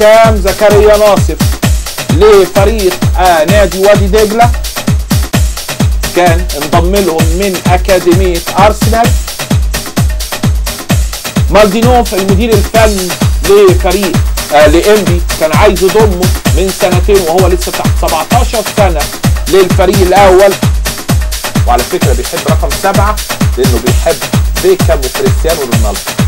هشام زكريا ناصر لفريق آه نادي وادي دجلة. كان انضم لهم من أكاديمية أرسنال. مالدينوف المدير الفني لفريق آه لإنبي كان عايز يضمه من سنتين وهو لسه تحت 17 سنة للفريق الأول. وعلى فكرة بيحب رقم سبعة لأنه بيحب بيكام وكريستيانو رونالدو.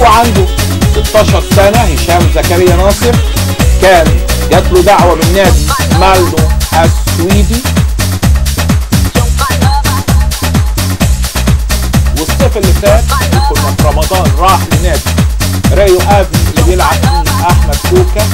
وهو عنده 16 سنة هشام زكريا ناصر كان جات له دعوة من نادي مالدو السويدي. والصيف اللي فات كنا في رمضان راح لنادي ريو افي اللي بيلعب فيه أحمد كوكا.